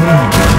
Mm-hmm.